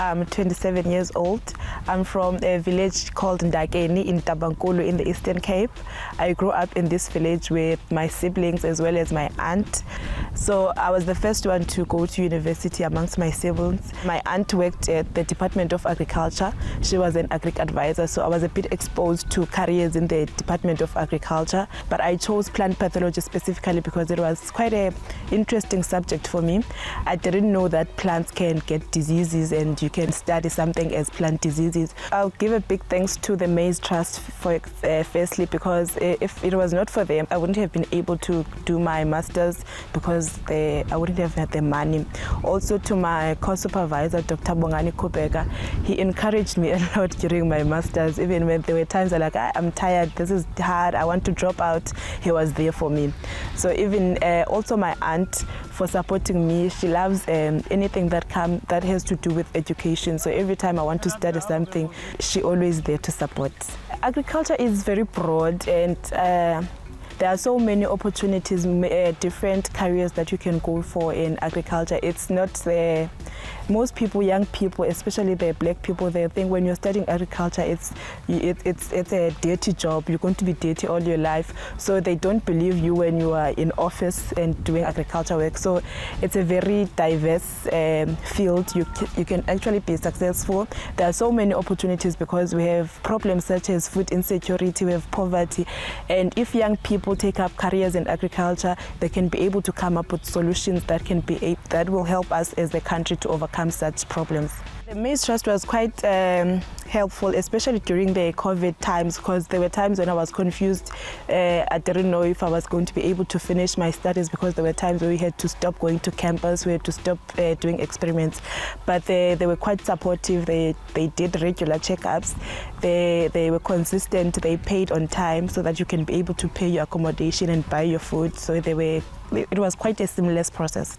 I'm 27 years old. I'm from a village called Ndakeni in Tabankulu in the Eastern Cape. I grew up in this village with my siblings as well as my aunt. So I was the first one to go to university amongst my siblings. My aunt worked at the Department of Agriculture. She was an agri advisor, so I was a bit exposed to careers in the Department of Agriculture. But I chose plant pathology specifically because it was quite an interesting subject for me. I didn't know that plants can get diseases and you can study something as plant diseases. I'll give a big thanks to the Maize Trust for uh, firstly because if it was not for them, I wouldn't have been able to do my master's because they, I wouldn't have had the money. Also to my co-supervisor, Dr. Bongani Kubeka, he encouraged me a lot during my master's, even when there were times like, I'm tired, this is hard, I want to drop out, he was there for me. So even uh, also my aunt for supporting me, she loves um, anything that come that has to do with education. So every time I want to study something, she always there to support. Agriculture is very broad and uh, there are so many opportunities, uh, different careers that you can go for in agriculture. It's not the most people, young people, especially the black people, they think when you're studying agriculture, it's it, it's it's a dirty job. You're going to be dirty all your life. So they don't believe you when you are in office and doing agriculture work. So it's a very diverse um, field. You you can actually be successful. There are so many opportunities because we have problems such as food insecurity, we have poverty, and if young people take up careers in agriculture, they can be able to come up with solutions that can be that will help us as a country to overcome such problems. The Maize Trust was quite um, helpful, especially during the COVID times, because there were times when I was confused. Uh, I didn't know if I was going to be able to finish my studies because there were times where we had to stop going to campus, we had to stop uh, doing experiments. But they, they were quite supportive. They, they did regular checkups. They, they were consistent. They paid on time so that you can be able to pay your accommodation and buy your food. So they were, it was quite a seamless process.